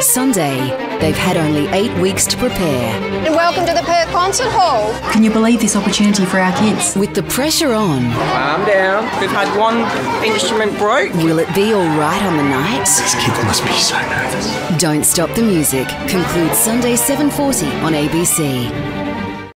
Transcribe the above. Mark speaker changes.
Speaker 1: Sunday, they've had only eight weeks to prepare.
Speaker 2: And welcome to the Perth Concert Hall.
Speaker 3: Can you believe this opportunity for our kids?
Speaker 1: With the pressure on,
Speaker 4: Calm down. We've had one instrument broke.
Speaker 1: will it be all right on the night?
Speaker 5: These kids must be so nervous.
Speaker 1: Don't stop the music. Concludes Sunday 7:40 on ABC.